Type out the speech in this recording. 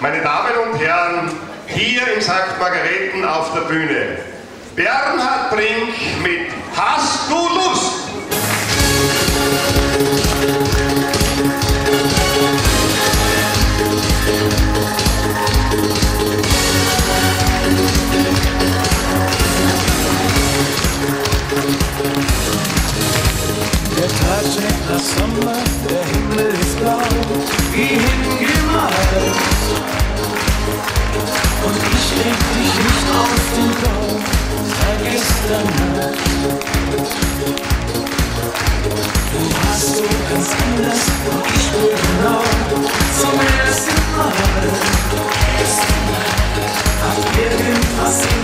Meine Damen und Herren, hier im St. Margareten auf der Bühne, Bernhard Brink mit Hast du Lust? Der Tag schenkt nach Sommer, der Himmel ist blau, wie Himmel. I've been